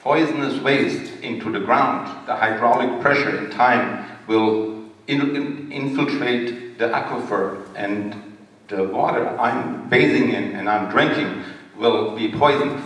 poisonous waste into the ground, the hydraulic pressure in time will in, in, infiltrate the aquifer and the water I'm bathing in and I'm drinking will be poisoned.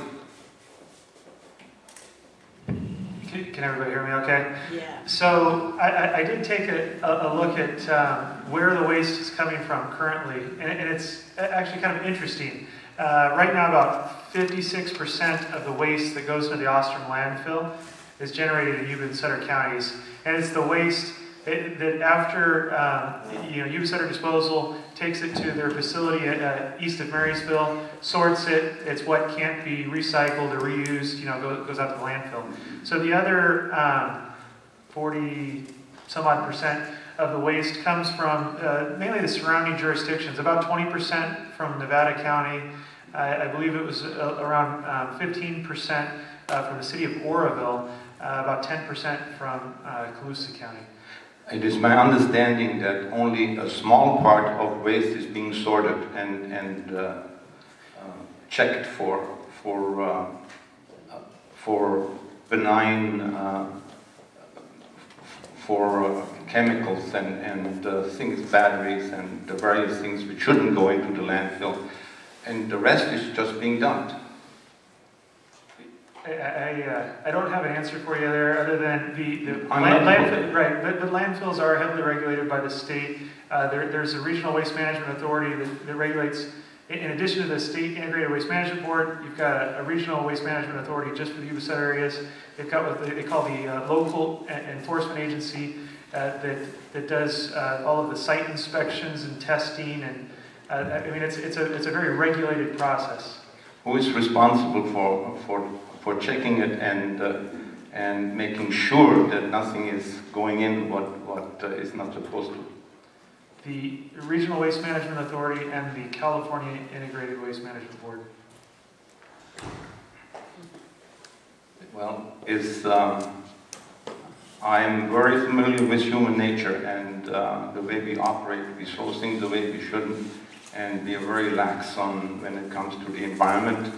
Can everybody hear me okay? Yeah. So I, I, I did take a, a, look at um, where the waste is coming from currently, and, and it's actually kind of interesting. Uh, right now, about 56% of the waste that goes to the Ostrom landfill is generated in Yuba and Sutter counties, and it's the waste that after um, you know Yuba Sutter Disposal takes it to their facility at, uh, east of Marysville, sorts it. It's what can't be recycled or reused. You know, goes, goes out to the landfill. So the other um, 40 some odd percent of the waste comes from uh, mainly the surrounding jurisdictions. About 20% from Nevada County. I, I believe it was uh, around 15% um, uh, from the city of Oroville. Uh, about 10% from uh, Colusa County. It is my understanding that only a small part of waste is being sorted and, and uh, checked for, for, for benign, for uh, chemicals and, and uh, things, batteries and the various things which shouldn't go into the landfill. And the rest is just being dumped. I, I, uh, I, don't have an answer for you there other than the, the land, landfill, right, but, but, landfills are heavily regulated by the state. Uh, there, there's a regional waste management authority that, that, regulates, in addition to the state integrated waste management board, you've got a, a regional waste management authority just for the Yuba Sutter areas. They've got what they, call the uh, local enforcement agency uh, that, that does uh, all of the site inspections and testing. And uh, I mean, it's, it's, a, it's a very regulated process. Who is responsible for, for for checking it and uh, and making sure that nothing is going in what what uh, is not supposed to. The Regional Waste Management Authority and the California Integrated Waste Management Board. Well, is um, I'm very familiar with human nature and uh, the way we operate. We throw things the way we shouldn't, and we are very lax on when it comes to the environment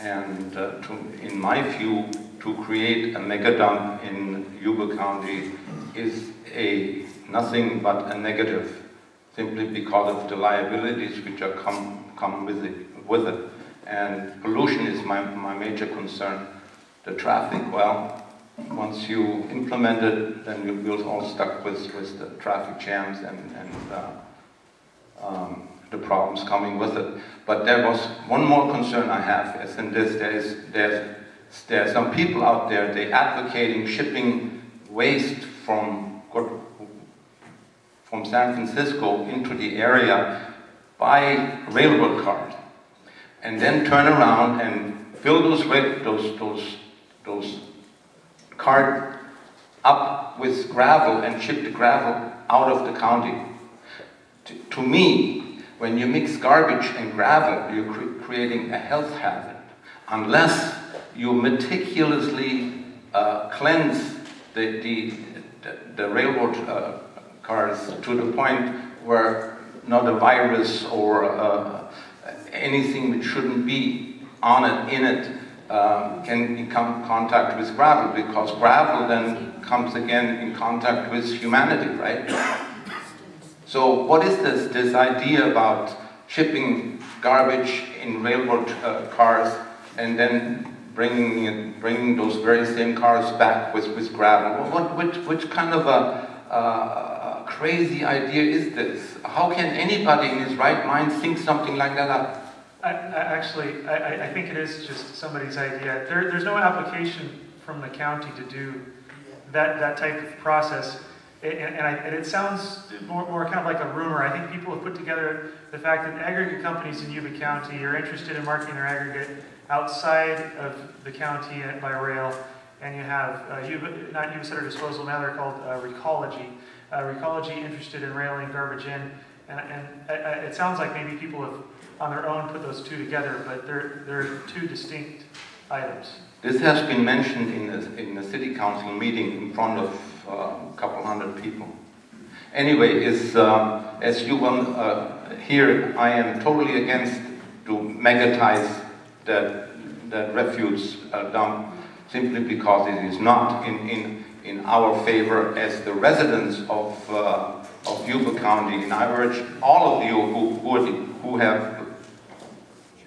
and uh, to, in my view, to create a mega dump in Yuba County is a nothing but a negative, simply because of the liabilities which are come, come with, it, with it. And pollution is my, my major concern. The traffic, well, once you implement it, then you'll be all stuck with, with the traffic jams and, and uh, um, the problems coming with it. But there was one more concern I have, is in this, there is there's, there are some people out there, they advocating shipping waste from from San Francisco into the area by railroad cars, and then turn around and fill those those those those cart up with gravel and ship the gravel out of the county. to, to me, when you mix garbage and gravel, you're cre creating a health hazard. Unless you meticulously uh, cleanse the, the, the, the railroad uh, cars to the point where not a virus or uh, anything that shouldn't be on it, in it, um, can become contact with gravel because gravel then comes again in contact with humanity, right? So what is this, this idea about shipping garbage in railroad uh, cars and then bringing, it, bringing those very same cars back with, with gravel? What, which, which kind of a, a crazy idea is this? How can anybody in his right mind think something like that up? I, I actually, I, I, think it is just somebody's idea. There, there's no application from the county to do that, that type of process and, and, I, and, it sounds more, more kind of like a rumor. I think people have put together the fact that aggregate companies in Yuba County are interested in marketing their aggregate outside of the county by rail. And you have uh, Yuba, not Yuba Sutter Disposal, now they're called uh, Recology. Uh, Recology interested in railing garbage in. And, and uh, it sounds like maybe people have on their own put those two together, but they're, they're two distinct items. This has been mentioned in the, in city council meeting in front of uh, a couple hundred people. Anyway, is, uh, as you will uh, hear, I am totally against to megatize that, that refuse uh, dump simply because it is not in, in, in our favor as the residents of, uh, of Yuba County. And I urge all of you who, who, have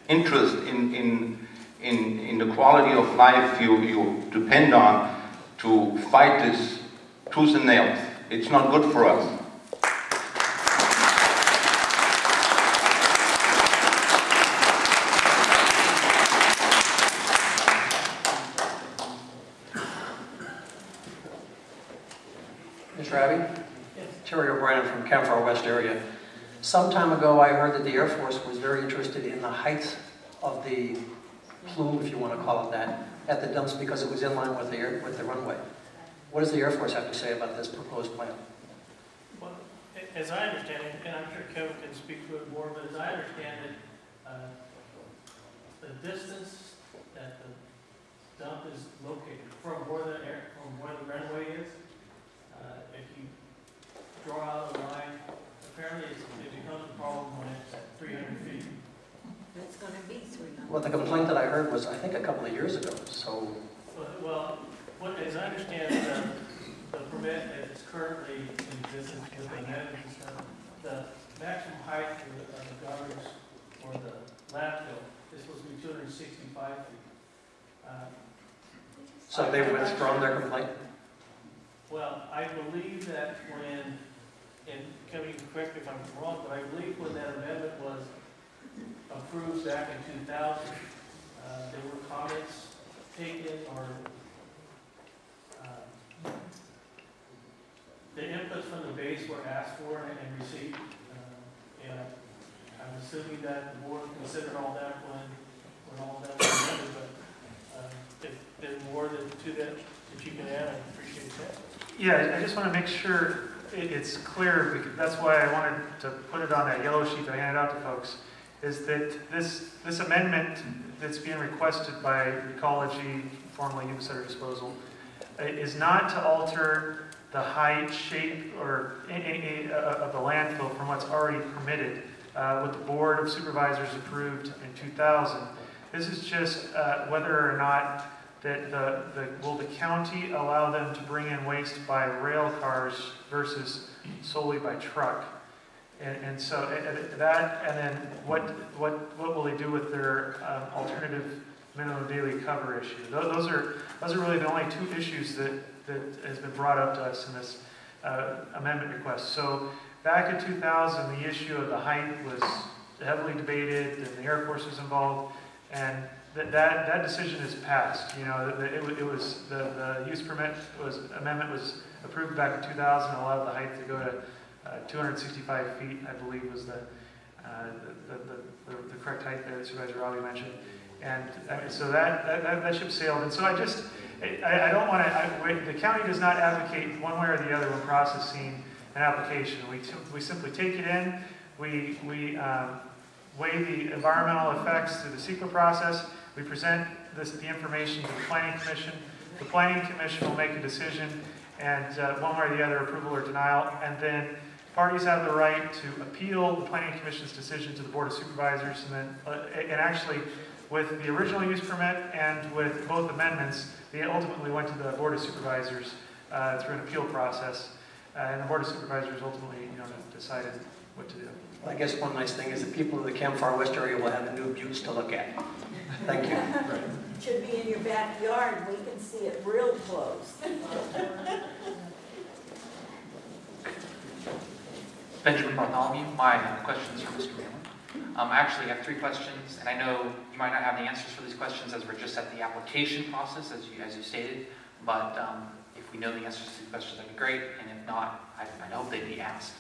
interest in, in, in, in the quality of life you, you depend on to fight this tooth and nail. It's not good for us. Ms. Ravi? Terry O'Brien from Camp Far West area. Some time ago, I heard that the Air Force was very interested in the height of the plume, if you want to call it that, at the dumps because it was in line with the, air, with the runway. What does the Air Force have to say about this proposed plan? Well, as I understand it, and I'm sure Kevin can speak to it more, but as I understand it, uh, the distance that the dump is located from where the air, from where the runway is, uh, if you draw out a line, apparently it's- it becomes a problem when it's at 300 feet. It's gonna be three hundred. Well, the complaint that I heard was, I think, a couple of years ago, so But- Well, what, as I understand, the, the permit as it's currently in existence with the amendments, uh, the maximum height of the, of the garbage or the landfill is supposed to be two hundred and sixty-five feet. Uh, so they've withdrawn their complaint? Well, I believe that when, and Kevin, you correct if I'm wrong, but I believe when that amendment was approved back in two thousand, uh, there were comments taken or, uh, the inputs from the base were asked for and and received. uh, And I'm assuming that the board considered all that when, when all that was amended, but, uh, if there's more to that, that you can add, I appreciate that. Yeah, I just want to make sure it- it's clear, because that's why I wanted to put it on that yellow sheet that I handed out to folks, is that this, this amendment that's being requested by Recology, formerly Sutter Disposal, is not to alter the height, shape, or any, of the landfill from what's already permitted, uh, what the Board of Supervisors approved in 2000. This is just uh, whether or not that the, the, will the county allow them to bring in waste by rail cars versus solely by truck? And, and so that, and then what, what, what will they do with their um, alternative minimum daily cover issue? Tho- Those are, those are really the only two issues that, that has been brought up to us in this uh, amendment request. So back in 2000, the issue of the height was heavily debated, and the Air Force was involved, and that, that, that decision is passed, you know, the- it, it was, the, the use permit was, amendment was approved back in two thousand, allowed the height to go to, uh, two hundred and sixty-five feet, I believe was the, uh, the, the, the, correct height that Supervisor Abe mentioned. And, I mean, so that, that, that, ship sailed, and so I just, I, I don't wanna, wait, the county does not advocate one way or the other when processing an application. We, we simply take it in, we, we, um, weigh the environmental effects through the CEQA process. We present this, the information to the planning commission. The planning commission will make a decision and uh, one way or the other, approval or denial. And then parties have the right to appeal the planning commission's decision to the board of supervisors. And then, uh, and actually, with the original use permit and with both amendments, they ultimately went to the board of supervisors uh, through an appeal process. Uh, And the board of supervisors ultimately, you know, decided what to do. I guess one nice thing is the people of the Camp Far West area will have a new buttes to look at. Thank you. Should be in your backyard, we can see it real close. Benjamin Bartholomew, my uh, question is for Mr. Mallen. Um, I actually have three questions, and I know you might not have the answers for these questions as we're just at the application process, as you, as you stated, but um, if we know the answers to these questions, that'd be great, and if not, I, I hope they'd be asked.